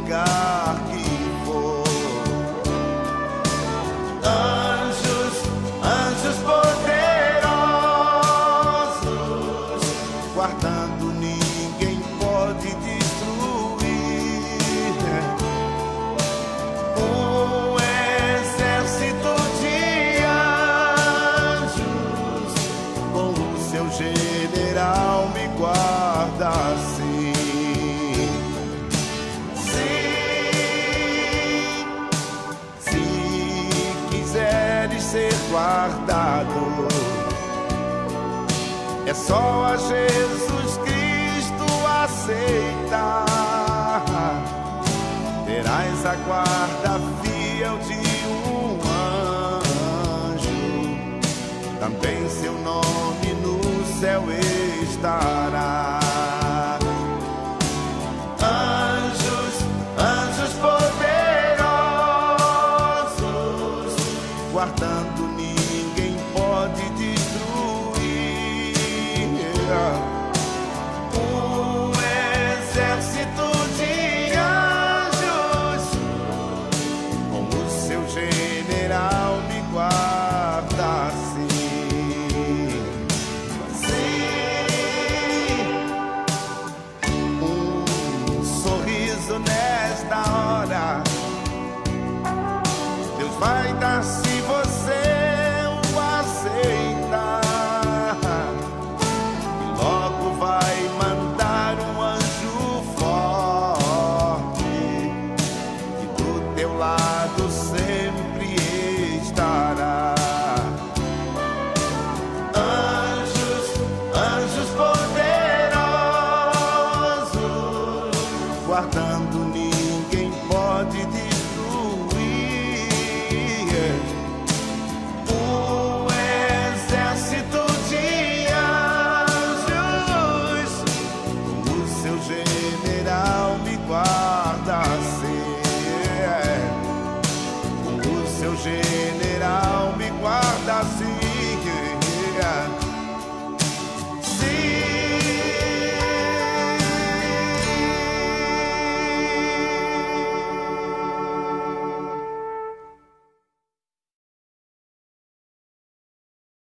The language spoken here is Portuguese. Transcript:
lugar que for. Anjos, anjos poderosos, guardando, ninguém pode dizer. Guardado, é só a Jesus Cristo aceitar. Terás a guarda fiel de um anjo, também seu nome no céu estará. exército de anjos, com o seu general me guarda assim. Se um sorriso nesta hora, Deus vai dar. pode destruir o exército de anjos. O seu general me guarda ser. O seu general